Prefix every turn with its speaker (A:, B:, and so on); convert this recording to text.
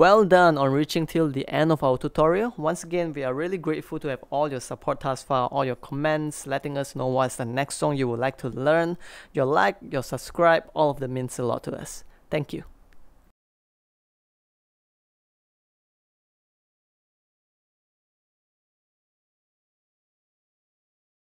A: Well done on reaching till the end of our tutorial. Once again, we are really grateful to have all your support thus far, all your comments, letting us know what's the next song you would like to learn. Your like, your subscribe, all of them means a lot to us. Thank you.